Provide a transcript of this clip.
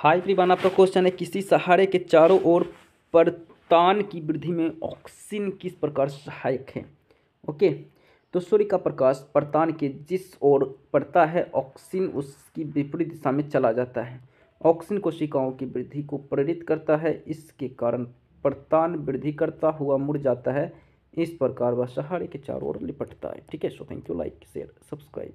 High everyone आपका question है, किसी सहारे के चारों ओर परतान की वृद्धि में ऑक्सीन किस प्रकार सहायक है? ओके तो सूर्य का प्रकाश परतान के जिस ओर पड़ता है ऑक्सीन उसकी विपरीत दिशा में चला जाता है। ऑक्सीन कोशिकाओं की वृद्धि को प्रेरित करता है, इसके कारण परतान वृद्धि करता हुआ मुड़ जाता है, इस प्रकार वह सहारे के चारों ओर लिपटता है। ठीक है so thank you like share subscribe